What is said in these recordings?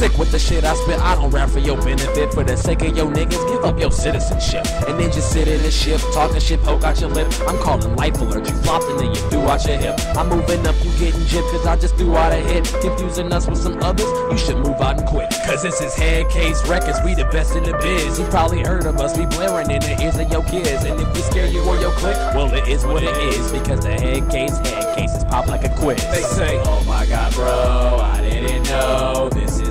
Sick with the shit I spit, I don't rap for your benefit. For the sake of your niggas, give up your citizenship. And then just sit in the ship, talking shit, poke out your lip. I'm calling life alert, you flopped and you threw out your hip. I'm moving up, you getting gypped, cause I just threw out a hit. Confusing us with some others, you should move out and quit. Cause this is head case records, we the best in the biz. You probably heard of us, we blaring in the ears of your kids. And if we scare you or your clique, well, it is what it is. Because the head case, head cases pop like a quiz. They say, oh my god, bro, I didn't know this is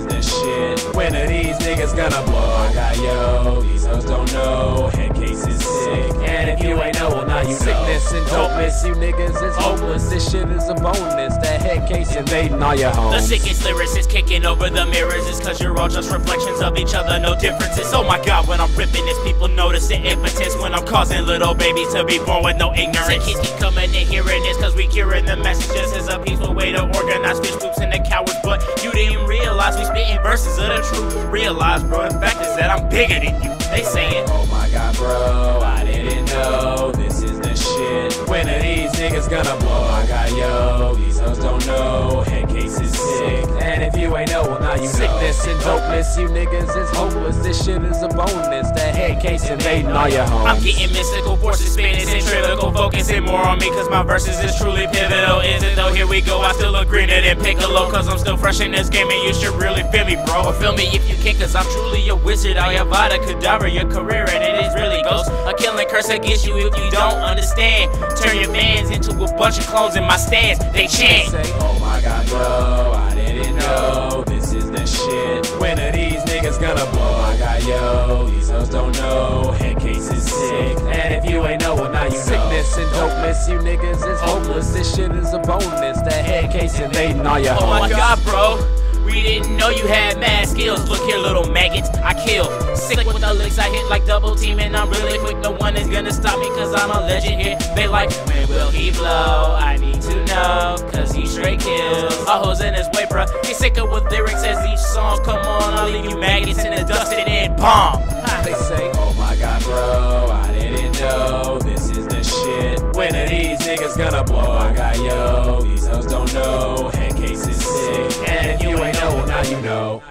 these niggas gonna blow? I got yo, these hoes don't know. Head case is sick. And if you ain't know, well, now you Sickness and don't miss you niggas is oh. hopeless. This shit is a bonus. That head case invading all your homes. The sickest lyricist kicking over the mirrors is cause you're all just reflections of each other, no differences. Oh my god, when I'm ripping this, people notice the impotence when I'm causing little babies to be born with no ignorance. Sick kids keep coming and hearing this cause we curing the messages as a peaceful way to organize fish groups and the cowards. Verses of the truth. Realize, bro, the fact is that I'm bigger than you. They saying, Oh my god, bro, I didn't know this is the shit. When are these niggas gonna blow? I got yo, these hoes don't know. Head case is sick. And if you ain't know, well now you Sickness and dopeness, you niggas is hopeless. This shit is a bonus. That case invading all your homes. I'm getting mystical forces spinning centrifugal, focusing more on me cause my verses is truly pivotal. Is it though? Here we go. I still look greener than Piccolo cause I'm still fresh in this game and you should really feel me, bro. Or feel me if you can cause I'm truly a wizard. I have Vada Kedavra, your career and it is really ghost. A killing curse against you if you don't understand. Turn your fans into a bunch of clones in my stands. They chant. Say, oh my god, bro, I didn't know this is the shit. When are these niggas gonna blow? I got yo, these hoes don't know. Head case is sick. And if you ain't know, well now you Sickness and dopeness, you niggas is hopeless. This shit is a bonus. That head case invading all your Oh my god, bro. We didn't know you had mad skills. Look here, little maggots. I kill. Sick with the licks, I hit like double team, and I'm really quick. No one is gonna stop me, cause I'm a legend here. They like, when will he blow? I need to know, cause he straight kills. All hoes in his way, bruh. Get sicker with lyrics as each song come on. I'll leave you maggots in the dust and then bomb. niggas gonna blow. I got yo, these hoes don't know. Head case is sick. And if you ain't know, well now you know.